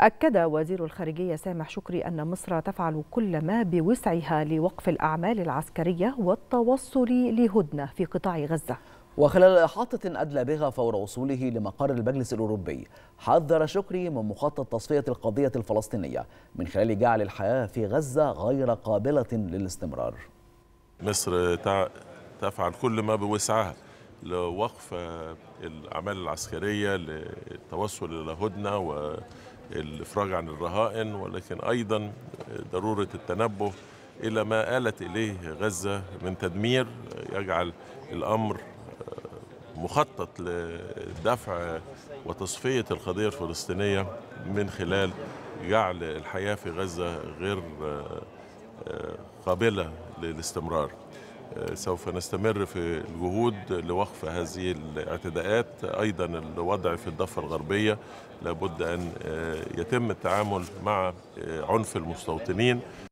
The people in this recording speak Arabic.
أكد وزير الخارجية سامح شكري أن مصر تفعل كل ما بوسعها لوقف الأعمال العسكرية والتوصل لهدنة في قطاع غزة. وخلال إحاطة أدلى بها فور وصوله لمقر المجلس الأوروبي حذر شكري من مخطط تصفية القضية الفلسطينية من خلال جعل الحياة في غزة غير قابلة للاستمرار. مصر تفعل كل ما بوسعها لوقف الأعمال العسكرية للتوصل إلى هدنة والإفراج عن الرهائن ولكن أيضا ضرورة التنبه إلى ما آلت إليه غزة من تدمير يجعل الأمر مخطط لدفع وتصفية القضية الفلسطينية من خلال جعل الحياة في غزة غير قابلة للاستمرار. سوف نستمر في الجهود لوقف هذه الاعتداءات. أيضا الوضع في الضفة الغربية لابد أن يتم التعامل مع عنف المستوطنين.